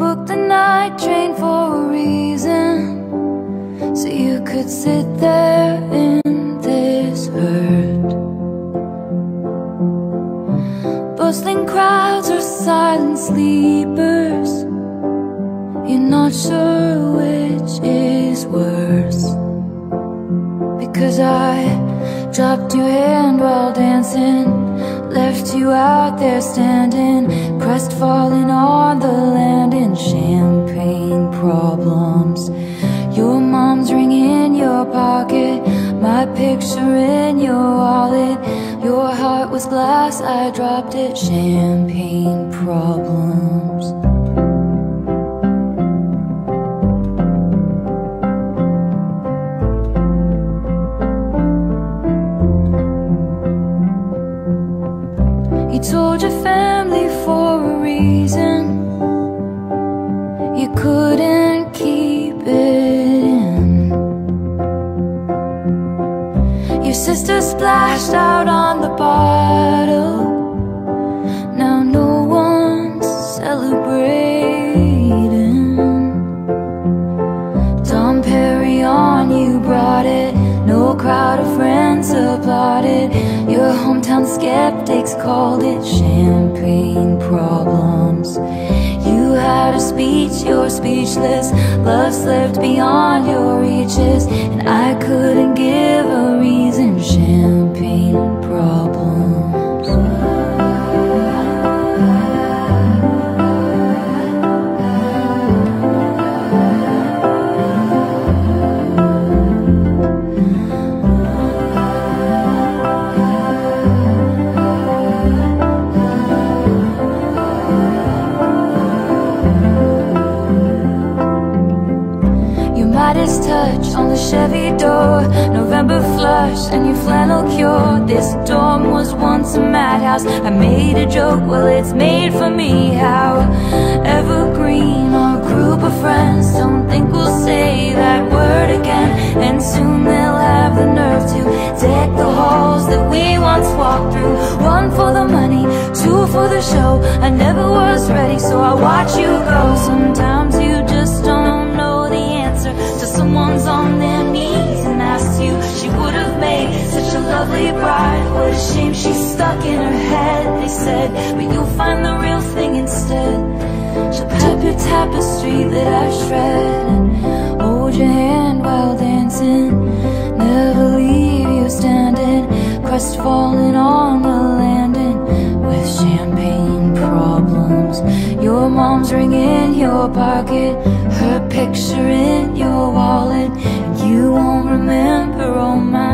night train for a reason So you could sit there in this hurt Bustling crowds or silent sleepers You're not sure which is worse. Because I dropped your hand while dancing Left you out there standing Crestfallen on the land champagne problems. Your mom's ring in your pocket My picture in your wallet. Your heart was glass, I dropped it Champagne problems. You told your family for a reason sister splashed out on the bottle. Now no one's celebrating. Dom Perignon, you brought it. No crowd of friends applauded. Your hometown skeptics called it champagne problems Had a speech, you're speechless. Love slipped beyond your reaches And I couldn't give a reason. Champagne Chevy door November flush and your flannel cure This dorm was once a madhouse. I made a joke, well it's made for me. How evergreen our group of friends. Don't think we'll say that word again. And soon they'll have the nerve to Deck the halls that we once walked through. One for the money, two for the show. I never was ready so I watch you go. Sometimes you just don't know the answer Till someone's on lovely bride. What a shame she's stuck in her head They said, but you'll find the real thing instead. She'll pep your tapestry that I shred. And hold your hand while dancing. Never leave you standing. Crestfallen on the landing With champagne problems. Your mom's ring in your pocket. Her picture in your wallet. You won't remember all my